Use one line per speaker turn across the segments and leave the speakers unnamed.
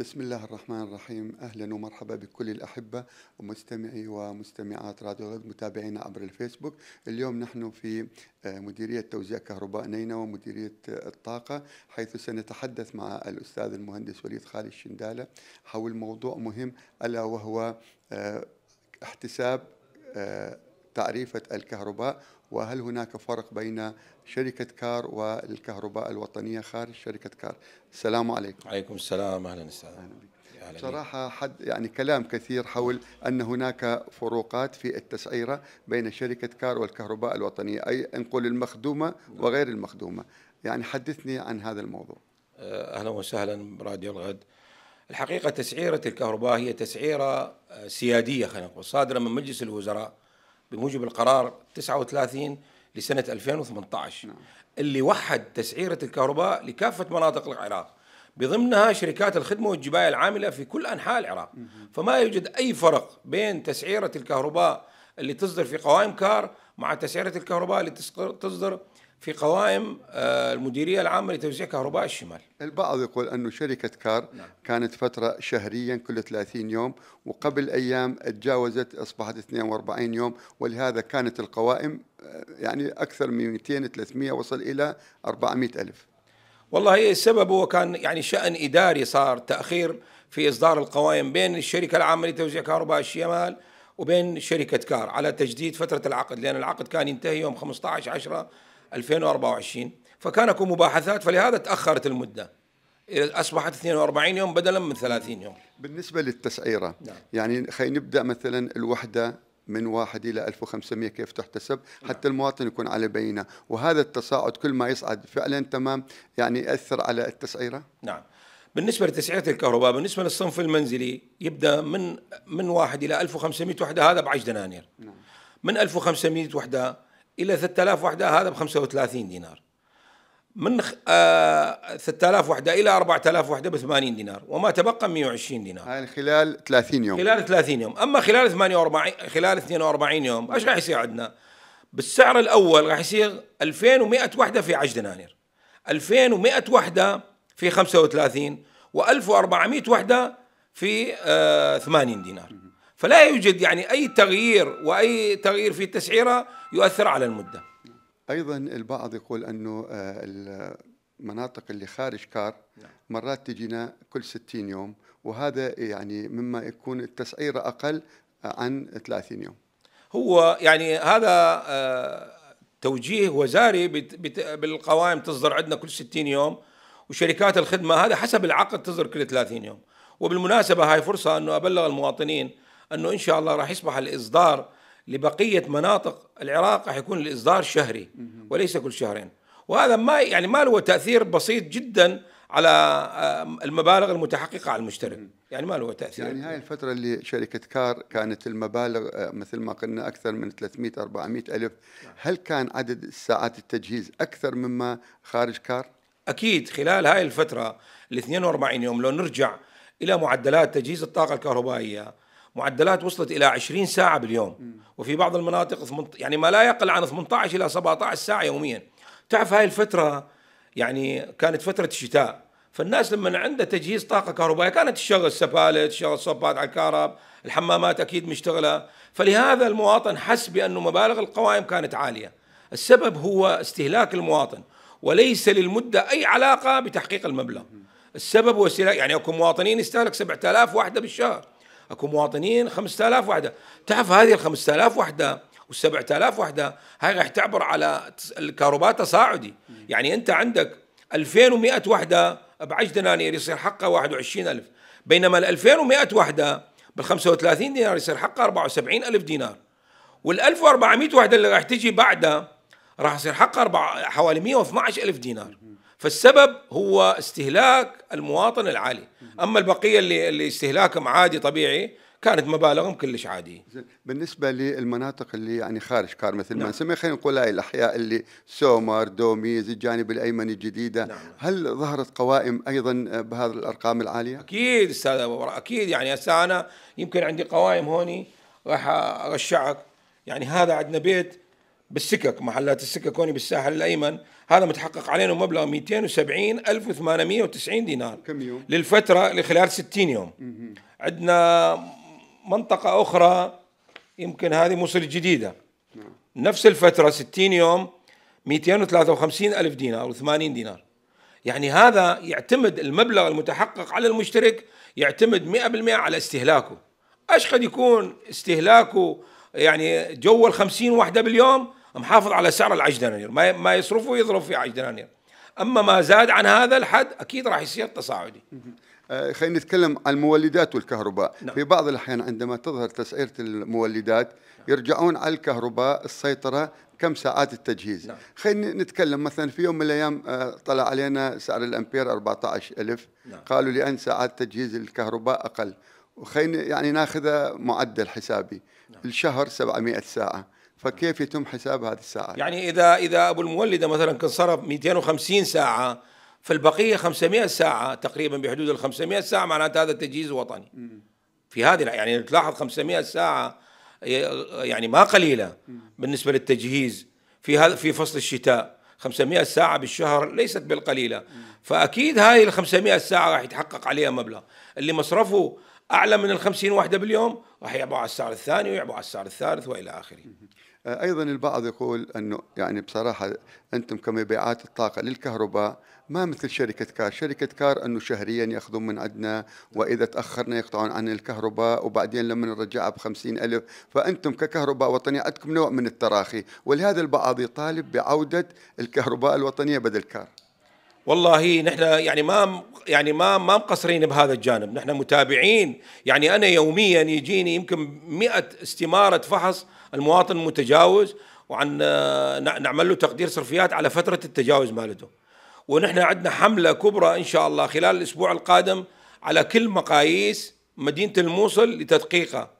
بسم الله الرحمن الرحيم. أهلا ومرحبا بكل الأحبة ومستمعي ومستمعات راديو غد متابعينا عبر الفيسبوك. اليوم نحن في آه، مديرية توزيع كهرباء نينوى ومديرية الطاقة حيث سنتحدث مع الأستاذ المهندس وليد خالد الشنداله حول موضوع مهم ألا وهو آه، احتساب آه، تعريفة الكهرباء وهل هناك فرق بين شركة كار والكهرباء الوطنية خارج شركة كار؟ السلام عليكم.
عليكم السلام. أهلا وسهلا.
صراحة حد يعني كلام كثير حول أن هناك فروقات في التسعيرة بين شركة كار والكهرباء الوطنية أي نقول المخدومة وغير المخدومة. يعني حدثني عن هذا الموضوع.
أه، أهلا وسهلا براديو الغد. الحقيقة تسعيرة الكهرباء هي تسعيرة أه، سيادية خلينا نقول صادرة من مجلس الوزراء. بموجب القرار 39 لسنة 2018 نعم. اللي وحد تسعيرة الكهرباء لكافة مناطق العراق. بضمنها شركات الخدمة والجباية العاملة في كل أنحاء العراق. فما يوجد أي فرق بين تسعيرة الكهرباء اللي تصدر في قوائم كار مع تسعيرة الكهرباء اللي تصدر في قوائم آه، المديرية العامة لتوزيع كهرباء الشمال.
البعض يقول انه شركة كار نعم. كانت فترة شهريا كل 30 يوم وقبل أيام تجاوزت أصبحت 42 يوم ولهذا كانت القوائم آه، يعني أكثر من 200 300 وصل إلى 400 ألف.
والله السبب هو كان يعني شأن إداري صار تأخير في إصدار القوائم بين الشركة العامة لتوزيع كهرباء الشمال وبين شركة كار على تجديد فترة العقد لأن العقد كان ينتهي يوم 15 10 2024 فكان اكو مباحثات فلهذا تأخرت المدة. أصبحت 42 يوم بدلا من 30 يوم.
بالنسبة للتسعيرة نعم. يعني خلينا نبدأ مثلا الوحدة من واحد إلى 1500 كيف تحتسب؟ نعم. حتى المواطن يكون على بينة. وهذا التصاعد كل ما يصعد فعلا تمام يعني يأثر على التسعيرة؟
نعم. بالنسبة لتسعيرة الكهرباء بالنسبة للصنف المنزلي يبدأ من من واحد إلى 1500 وحدة هذا ب 10 دنانير نعم. من 1500 وحدة إلى 3000 وحدة هذا ب 35 دينار. من آه 3000 وحدة إلى 4000 وحدة ب 80 دينار وما تبقى 120 دينار.
هاي خلال 30 يوم.
خلال 30 يوم. أما خلال 48 خلال 42 يوم إيش راح يصير عندنا؟ بالسعر الأول راح يصير 2100 وحدة في 10 دنانير 2100 وحدة في 35 و1400 وحدة في آه 80 دينار. فلا يوجد يعني أي تغيير وأي تغيير في التسعيره يؤثر على المدة.
أيضا البعض يقول أنه آه، المناطق اللي خارج كار نعم. مرات تجينا كل 60 يوم وهذا يعني مما يكون التسعيرة أقل عن 30 يوم.
هو يعني هذا آه، توجيه وزاري بالقوائم تصدر عندنا كل 60 يوم وشركات الخدمة هذا حسب العقد تصدر كل 30 يوم. وبالمناسبة هاي فرصة أنه أبلغ المواطنين أنه إن شاء الله راح يصبح الإصدار لبقية مناطق العراق راح يكون الإصدار شهري وليس كل شهرين. وهذا ما يعني ما له تأثير بسيط جدا على آه، المبالغ المتحققة على المشترك. يعني ما له تأثير.
يعني هاي الفترة اللي شركة كار كانت المبالغ آه، مثل ما قلنا أكثر من 300 400 ألف. هل كان عدد ساعات التجهيز أكثر مما خارج كار؟
أكيد. خلال هاي الفترة ال 42 يوم لو نرجع إلى معدلات تجهيز الطاقة الكهربائية معدلات وصلت إلى 20 ساعة باليوم. وفي بعض المناطق يعني ما لا يقل عن 18 إلى 17 ساعة يوميا. تعرف هاي الفترة يعني كانت فترة الشتاء فالناس لما عنده تجهيز طاقة كهربائية كانت تشغل سبالة تشغل صبات على الكهرب الحمامات أكيد مشتغلة. فلهذا المواطن حس بأنه مبالغ القوائم كانت عالية. السبب هو استهلاك المواطن وليس للمدة أي علاقة بتحقيق المبلغ. السبب هو استهلاك يعني أكو مواطنين يستهلك 7000 وحده بالشهر. اكو مواطنين 5000 وحدة. تعرف هذه ال 5000 وحدة وال 7000 وحدة هاي راح تعبر على الكهرباء تصاعدي. يعني انت عندك 2100 وحدة ب 10 دنانير يصير حقها 21000 بينما ال 2100 وحدة بال 35 دينار يصير حقها 74000 دينار. وال 1400 وحدة اللي راح تجي بعدها راح يصير حقها حوالي 112000 دينار. فالسبب هو استهلاك المواطن العالي أما البقية اللي اللي استهلاكهم عادي طبيعي كانت مبالغهم كلش عاديه.
بالنسبة للمناطق اللي يعني خارج كار مثل نعم. ما نسميها خلينا نقول هاي الأحياء اللي سومر، دوميز، الجانب الأيمن الجديده، نعم. هل ظهرت قوائم أيضا بهذه الأرقام العالية؟
أكيد أستاذ أكيد يعني هسه أنا يمكن عندي قوائم هوني راح ارشعك يعني هذا عندنا بيت بالسكك محلات السكك هوني بالساحل الأيمن. هذا متحقق علينا مبلغ 270890 دينار.
كم يوم؟
للفترة لخلال 60 يوم. عندنا منطقة أخرى يمكن هذه موصل الجديده نفس الفترة 60 يوم 253 ألف دينار و80 دينار. يعني هذا يعتمد المبلغ المتحقق على المشترك يعتمد 100% على استهلاكه. إيش قد يكون استهلاكه يعني جو ال 50 وحدة باليوم محافظ على سعر العشر دنانير ما ما يصرفه يضرب في 10 دنانير أما ما زاد عن هذا الحد أكيد راح يصير تصاعدي.
آه، خلينا نتكلم عن المولدات والكهرباء. نعم. في بعض الأحيان عندما تظهر تسعيرة المولدات يرجعون على الكهرباء السيطرة كم ساعات التجهيز. نعم. خلينا نتكلم مثلا في يوم من الأيام آه، طلع علينا سعر الأمبير 14000 نعم. قالوا لأن ساعات تجهيز الكهرباء أقل. وخلينا يعني ناخذ معدل حسابي. نعم. الشهر 700 ساعة. فكيف يتم حساب هذه الساعات
يعني إذا إذا أبو المولدة مثلا كان صرف 250 ساعة فالبقيه 500 ساعة تقريبا بحدود ال 500 ساعة معناته هذا تجهيز وطني. في هذه يعني تلاحظ 500 ساعة يعني ما قليلة بالنسبة للتجهيز. في هذا في فصل الشتاء 500 ساعة بالشهر ليست بالقليلة. فأكيد هاي ال 500 ساعة راح يتحقق عليها مبلغ. اللي مصرفه أعلى من ال 50 وحدة باليوم راح يعبوا على السعر الثاني ويعبوا على السعر الثالث وإلى آخره.
أيضا البعض يقول أنه يعني بصراحة أنتم كمبيعات الطاقة للكهرباء ما مثل شركة كار، شركة كار أنه شهريا يأخذون من عندنا وإذا تأخرنا يقطعون عن الكهرباء وبعدين لما نرجعها ب ألف فأنتم ككهرباء وطنيه عندكم نوع من التراخي ولهذا البعض يطالب بعودة الكهرباء الوطنية بدل كار.
والله نحن يعني ما يعني ما ما مقصرين بهذا الجانب، نحن متابعين، يعني أنا يوميا يجيني يمكن 100 استمارة فحص المواطن المتجاوز وعن آه، نعمل له تقدير صرفيات على فترة التجاوز مالته. ونحن عندنا حملة كبرى إن شاء الله خلال الأسبوع القادم على كل مقاييس مدينة الموصل لتدقيقها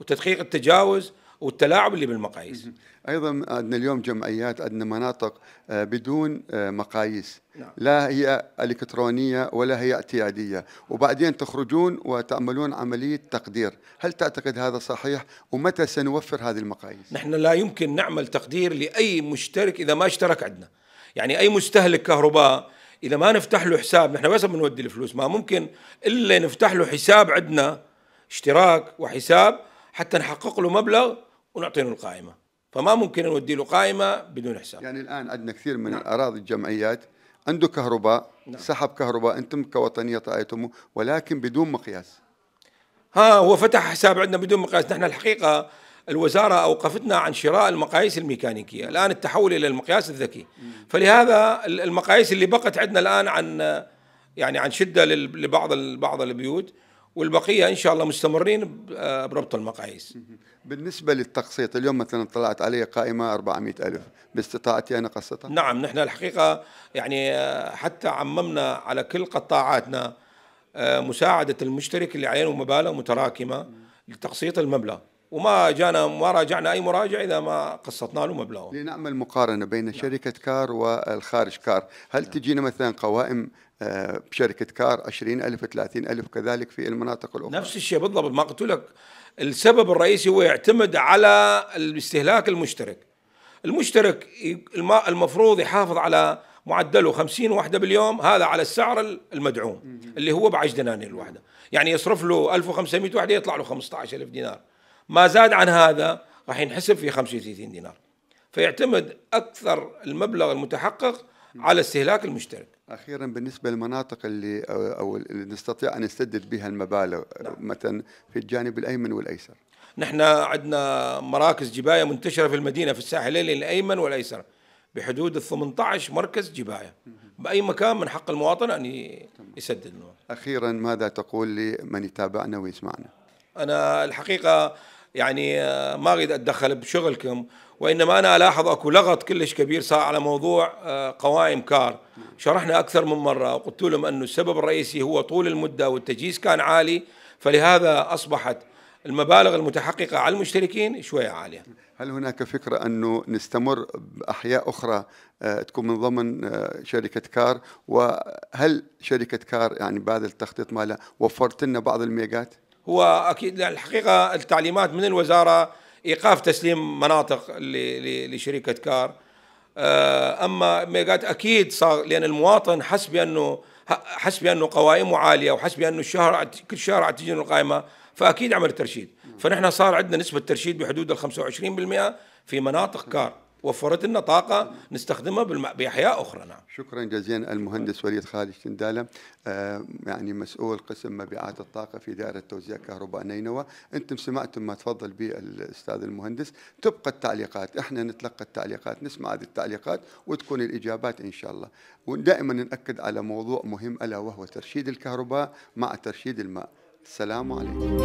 وتدقيق التجاوز والتلاعب اللي بالمقاييس.
أيضا عندنا اليوم جمعيات عندنا مناطق آه، بدون آه، مقاييس. نعم. لا هي إلكترونية ولا هي اعتيادية. وبعدين تخرجون وتعملون عملية تقدير. هل تعتقد هذا صحيح؟ ومتى سنوفر هذه المقاييس؟
نحن لا يمكن نعمل تقدير لأي مشترك إذا ما اشترك عندنا. يعني أي مستهلك كهرباء إذا ما نفتح له حساب نحن وين بنودي الفلوس. ما ممكن إلا نفتح له حساب عندنا اشتراك وحساب حتى نحقق له مبلغ ونعطيه القائمة. فما ممكن نودي له قائمة بدون حساب.
يعني الآن عندنا كثير من الاراضي الجمعيات عنده كهرباء نعم. سحب كهرباء أنتم كوطنية طايتمه ولكن بدون مقياس.
ها هو فتح حساب عندنا بدون مقياس. نحن الحقيقة الوزارة أوقفتنا عن شراء المقاييس الميكانيكية، الآن التحول إلى المقياس الذكي. فلهذا المقاييس اللي بقت عندنا الآن عن يعني عن شدة لبعض بعض البيوت والبقية إن شاء الله مستمرين بربط المقاييس.
بالنسبة للتقسيط اليوم مثلا طلعت علي قائمة 400 ألف. باستطاعتي أنا قسطها؟
نعم نحن الحقيقة يعني حتى عممنا على كل قطاعاتنا مساعدة المشترك اللي عليه مبالغ متراكمة لتقسيط المبلغ. وما جانا ما راجعنا أي مراجع إذا ما قسطنا له مبلغه.
لنعمل مقارنة بين نعم. شركة كار والخارج كار، هل نعم. تجينا مثلا قوائم آه، بشركة كار 20000 30000 كذلك في المناطق الأخرى؟
نفس الشيء بالضبط ما قلت لك السبب الرئيسي هو يعتمد على الاستهلاك المشترك. المشترك المفروض يحافظ على معدله 50 وحده باليوم هذا على السعر المدعوم اللي هو ب 10 دنانير الوحده يعني يصرف له 1500 وحده يطلع له 15000 دينار ما زاد عن هذا راح ينحسب في 35 دينار. فيعتمد أكثر المبلغ المتحقق على استهلاك المشترك.
أخيرا بالنسبة للمناطق اللي أو اللي نستطيع أن نسدد بها المبالغ نعم. مثلا في الجانب الأيمن والأيسر.
نحن عندنا مراكز جباية منتشرة في المدينة في الساحلين الأيمن والأيسر بحدود ال 18 مركز جباية. بأي مكان من حق المواطن أن يسدد
أخيرا ماذا تقول لمن يتابعنا ويسمعنا؟
أنا الحقيقة يعني آه، ما أريد أتدخل بشغلكم وإنما أنا ألاحظ أكو لغط كلش كبير صار على موضوع آه، قوائم كار شرحنا أكثر من مرة وقلت لهم أنه السبب الرئيسي هو طول المدة والتجهيز كان عالي فلهذا أصبحت المبالغ المتحققة على المشتركين شوية عالية.
هل هناك فكرة أنه نستمر بأحياء أخرى آه، تكون من ضمن شركة كار وهل شركة كار يعني بعد التخطيط مالها وفرت لنا بعض الميجات؟
هو أكيد الحقيقة التعليمات من الوزارة إيقاف تسليم مناطق لشركة كار. آه، أما ميجات أكيد صار لأن المواطن حس بانه حس بانه قوائمه عالية وحس بانه الشهر كل شهر تجي القائمة فأكيد عمل ترشيد. فنحن صار عندنا نسبة ترشيد بحدود ال 25% في مناطق كار. وفرت لنا طاقة نستخدمها بأحياء أخرى نعم.
شكرا جزيلا المهندس وليد خالد شندالة. آه يعني مسؤول قسم مبيعات الطاقة في دائرة توزيع كهرباء نينوى. أنتم سمعتم ما تفضل به الأستاذ المهندس. تبقى التعليقات. إحنا نتلقى التعليقات نسمع هذه التعليقات وتكون الإجابات إن شاء الله. ودائما نأكد على موضوع مهم ألا وهو ترشيد الكهرباء مع ترشيد الماء. السلام عليكم.